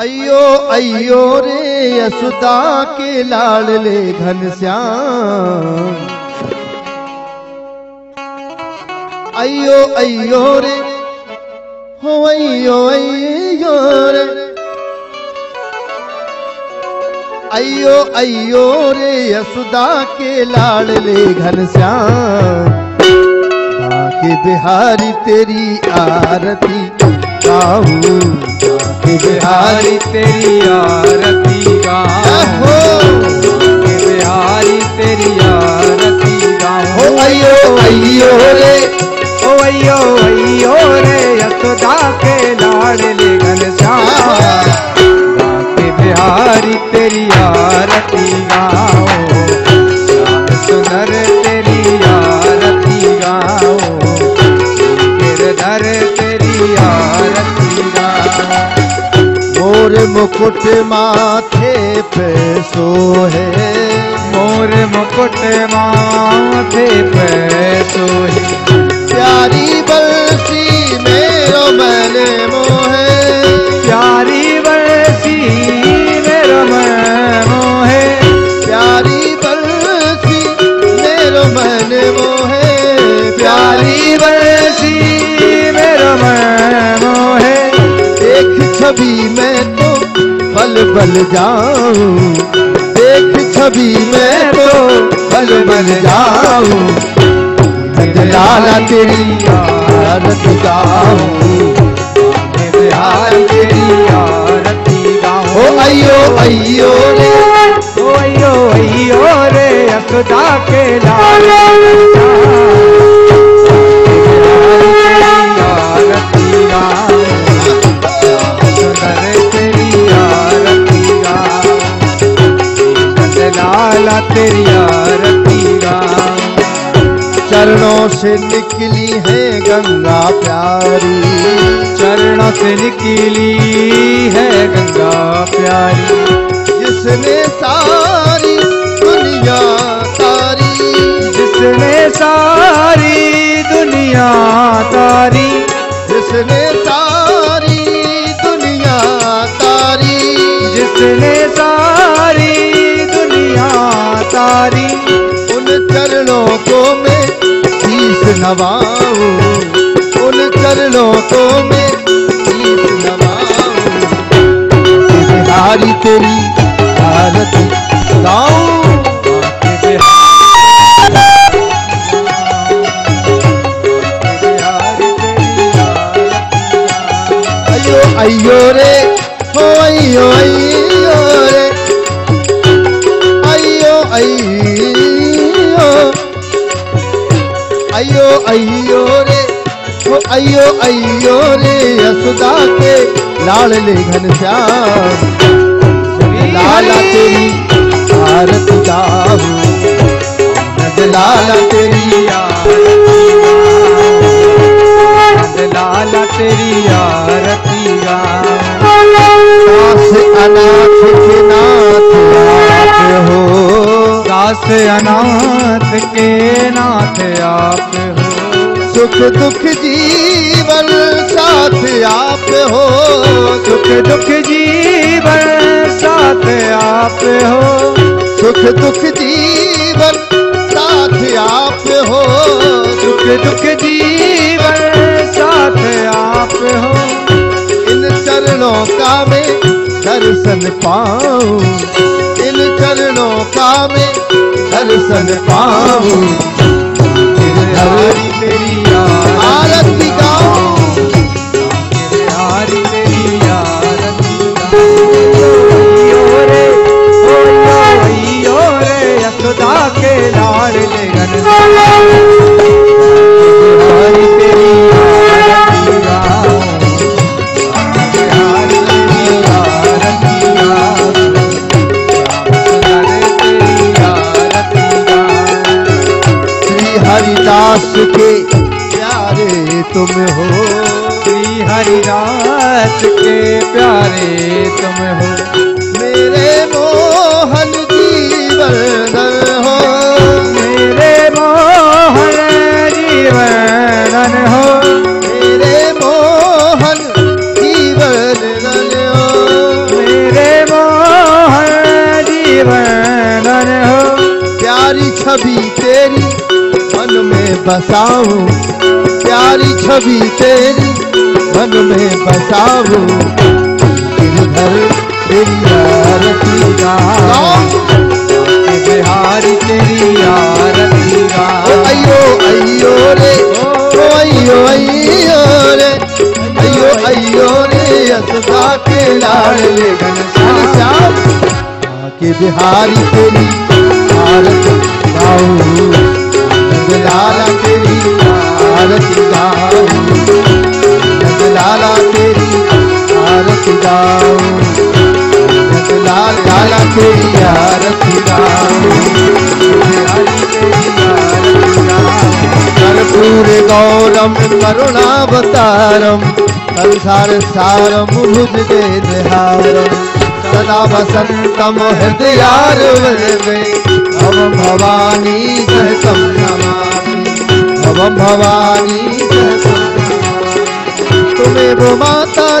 अयो अयो रे यशुदा के लाडले घनश्याम अयो अयो रे, हो अयो अयो रे। अयो अयो रे यशुदा के लाडले घनश्याम बाके बिहारी तेरी आरती गाऊं बिहारी तेरी आरती गाओ बिहारी तेरी आरती गाओ अयो अयो रे। ओ अयो अयो रे यशोदा के मुकुट माथे पे सोहे। मोर मुकुट माथे बल जाऊँ। देख छवि में तो बल बल जाऊँ। लाला तेरी आरत गाऊं। तेरी आरती गाऊं। ओ अयो अयो रे। चरणों से निकली है गंगा प्यारी। चरणों से निकली है गंगा प्यारी। शीश उन चरणों को मैं नवाऊं बिहारी तेरी आरती गाऊं अयो रे। अयो अयो रे। हो अयो अयो रे यशोदा के लाडले घनश्याम लाला तेरी आरती गाऊं। लाला तेरी लाला तेरी आरती दास अनाथ के नाथ हो। दास अनाथ के नाथ आप हो। सुख दुख जीवन साथ आप हो। सुख दुख जीवन साथ आप हो। सुख दुख जीवन साथ आप हो। सुख दुख जीवन साथ आप हो। इन चरणों का मैं दर्शन पाऊँ। चरणों का मैं दर्शन पाऊँ बिहारी तेरी आरती गाऊं बिहारी तेरी आरती गाओ। रे ओ यो रे यशोदा के बिहारी दास के प्यारे तुम हो। श्री हरिदास के प्यारे तुम हो। मेरे मोहन जीवन हो। मेरे मोहन जीवन हो। मेरे मोहन जीवन हो। मेरे मोहन जीवन हो। प्यारी छवि बसाऊं प्यारी छवि तेरी मन में बसाऊ। गिरधर तेरी आरती बिहारी तेरी आरती अयो अयो रे अयो अयो रे, अयो अयो रे असदा के लाडले घनश्याम के बिहारी तेरी आरती गाऊं। कर्पूर गौरम करुणावतारम संसार सारम भुजगेन्द्रहारम सदा वसंतम हृदयार वरवे। भवानी नमामि। भवम भवानी सहतम तुमेव माता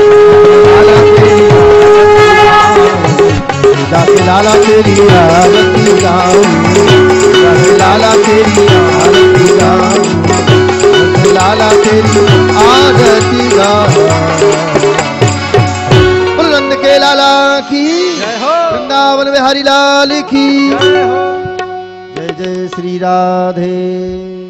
लाला तेरी आरती गाऊं। दास लाला तेरी आरती गाऊं। दास लाला तेरी आरती गाऊं। बुलंद के लाला की वृंदावन बिहारी लाल की। जय हो। जय जय श्री राधे।